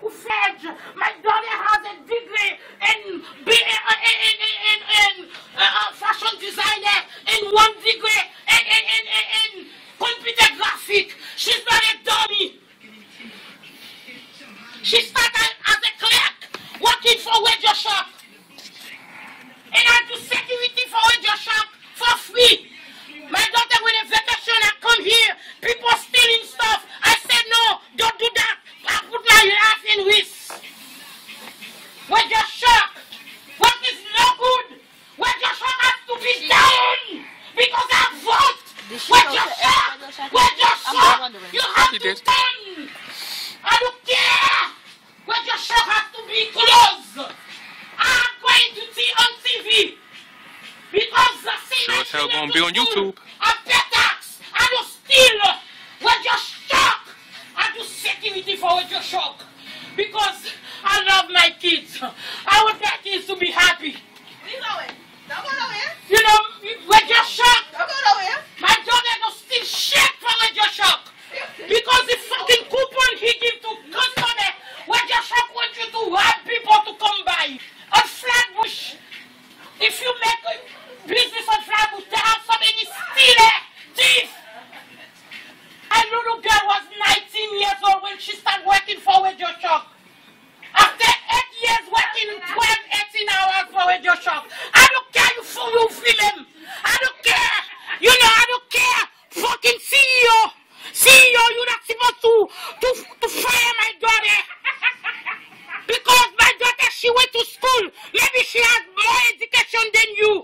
who fledged. My daughter has a degree in, be, uh, in, in, in, in uh, uh, fashion designer, in one degree in, in, in, in, in computer graphic. She's not a dummy. She started as a clerk working for Radio Shack. And I do security for Radio Shack for free. My daughter with a vacation, I come here, people stealing stuff. I said, no, don't do that. I put my life in risk. Radio Shack. What is no good? Radio Shack has to be down because I vote. Did she Wager go to Shop. Ecuador, Shaq? Wager I'm Shop. wondering. You have to did. turn. I don't care. Radio Shack has to be closed. I'm going to see on TV. Because the thing Sure as hell gonna do be on YouTube. I pay tax. I don't steal. Radio Shack. I do security for Radio Shack. Because I love my kids. I want my kids to be happy. We going. Don't go nowhere. You know, Radio Shack. Don't go nowhere. My daughter don't steal shit from Radio Shack. Because the fucking coupon he give to customer, Radio Shack want you to rob people to come by. On Flatbush. If you make a business on Flatbush, there are so many stealer, eh? thief. A little girl was 19 years old when she started working for Radio Shack. After eight years working 12, 18 hours for Radio Shack. I don't care you fool you film. I don't care. You know, I don't care. Fucking CEO. CEO, you're not supposed to, to, to fire my daughter. Because my daughter, she went to school. Maybe she has more